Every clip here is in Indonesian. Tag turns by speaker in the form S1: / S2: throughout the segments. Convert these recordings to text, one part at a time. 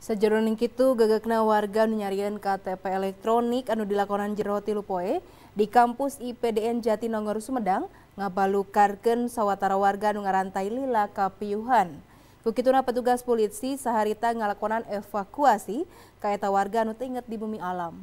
S1: Sajroning kitu gagakna warga nu KTP elektronik anu dilakonan jero tilu di kampus IPDN Jatinangor Sumedang ngabalukarkeun sawatara warga nu ngarantai lila kapiyuhan. Kukituna petugas polisi saharita ngalakonan evakuasi kaeta warga anu inget di bumi alam.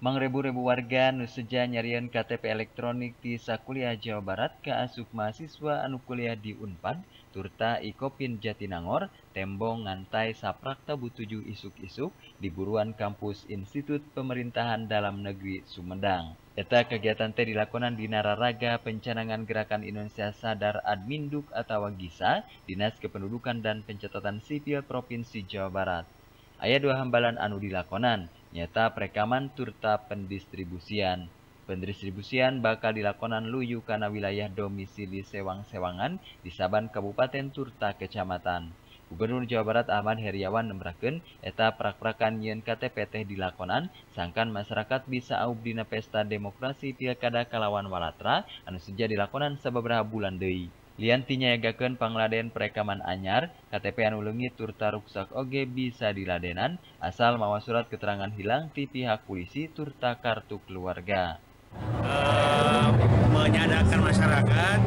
S2: Mangrebu-rebu warga nu seja nyarian KTP elektronik di Sakuliah Jawa Barat ke asup mahasiswa anu kuliah di Unpad turta ikopin Jatinangor, tembong ngantai saprak tabu tujuh isuk-isuk di buruan kampus Institut Pemerintahan Dalam Negeri Sumedang. Eta kegiatan teh dilakonan di Nararaga Pencanangan Gerakan Indonesia Sadar Adminduk atau GISA, Dinas Kependudukan dan Pencatatan Sipil Provinsi Jawa Barat. Ayat dua hambalan anu dilakonan, nyata perekaman turta pendistribusian. Pendistribusian bakal dilakonan luyu karena wilayah domisili sewang-sewangan di Saban Kabupaten Turta Kecamatan. Gubernur Jawa Barat Ahmad Heriawan nembrakeun eta prak-prakan yen KTP teh dilakonan sangkan masyarakat bisa aub dina pesta demokrasi pilkada kalawan walatra anu seja dilakonan sababaraha bulan deui. Liantinya yagakeun pangladen perekaman anyar, KTP anu leungit turta ruksak oge bisa diladenan asal mawa surat keterangan hilang ti pihak polisi turta kartu keluarga.
S3: Uh, menyadarkan masyarakat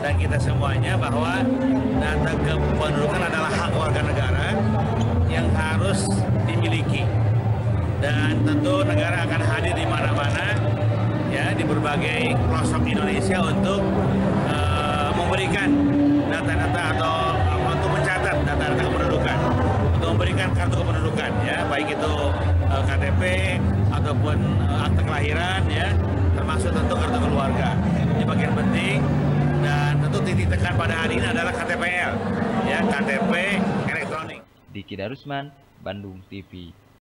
S3: dan kita semuanya bahwa data kependudukan adalah hak warga negara yang harus dimiliki. Dan tentu negara akan hadir di mana-mana ya di berbagai pelosok Indonesia untuk kartu kependudukan ya baik itu uh, eh, KTP ataupun uh, akte kelahiran ya termasuk tentu kartu keluarga. Ini bagian penting dan tentu titik tekan pada hari ini adalah KTPL, ya KTP elektronik.
S2: Diki Darusman, Bandung TV.